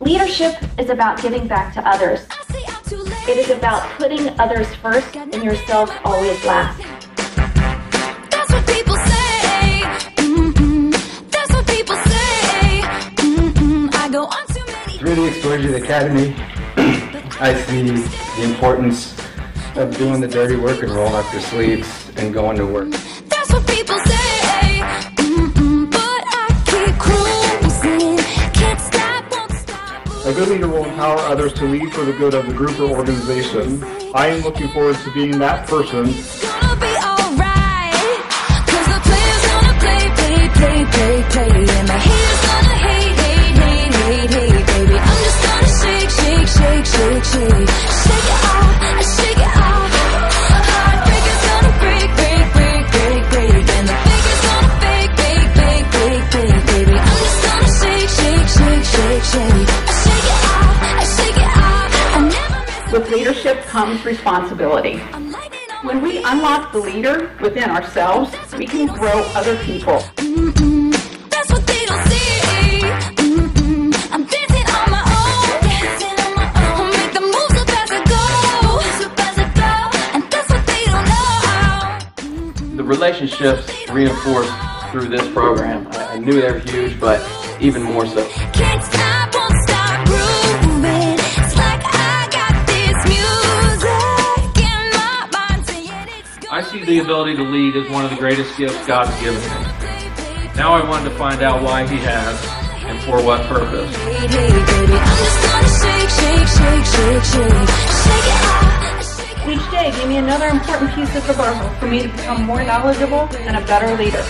Leadership is about giving back to others. It is about putting others first and yourself always last. That's what people say. Mm-mm. That's what people say. Mm-mm. I go on too many. Through the Exposure Academy, I see the importance of doing the dirty work and rolling up your sleeves and going to work. Leader will empower others to lead for the good of the group or organization. I am looking forward to being that person. Shake, shake, shake, With leadership comes responsibility. I'm lighting up When we unlock the leader within ourselves, we can grow other people. Mm-mm. That's what they don't see. Mm-mm. I'm dancing on my own. Dancing on my own. Make the moves up as I go. Moves up as I go. And that's what they don't know. the relationships reinforced through this program. I, I knew they were huge, but even more so. It's I see the ability to lead is one of the greatest gifts God's given me. Now I wanted to find out why He has and for what purpose. Each day gave me another important piece of the puzzle for me to become more knowledgeable and a better leader.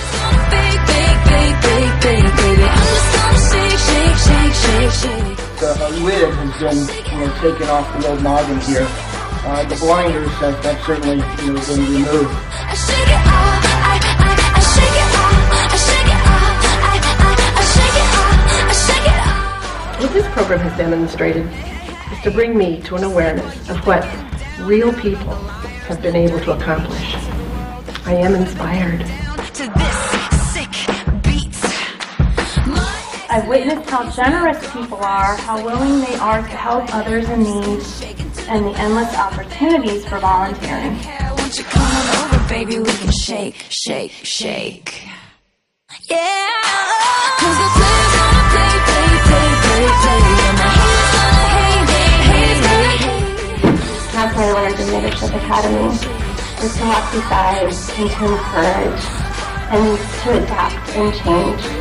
Big, big, big, big, big, baby. I'm just gonna shake, shake, shake, shake, shake. the lid has been, you know, taken off the old noggin here. Uh, the blinders have, have certainly, you know, been removed. I shake it off. I, I, I shake it off. I shake it off. I, I, I shake it off. I shake it off. What this program has demonstrated is to bring me to an awareness of what real people have been able to accomplish. I am inspired. To this sick beat. I've witnessed how generous people are, how willing they are to help others in need, and the endless opportunities for volunteering. hair, won't you come on over, baby? We can shake, shake, shake. Yeah. 'Cause the players gonna play, play, play, play, play. And the haters gonna hate, hate, hate, hate, hate. That's what I learned in Leadership Academy, is to walk beside and to encourage and to adapt and change.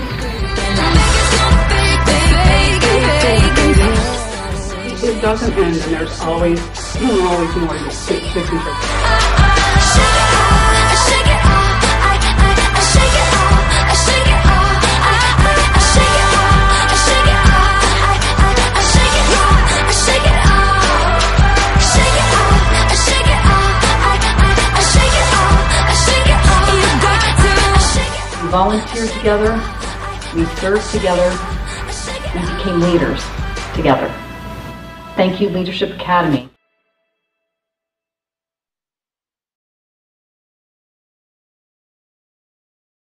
Doesn't end, and there's always, always more to. We volunteered together, we served together, we became leaders together. Thank you, Leadership Academy.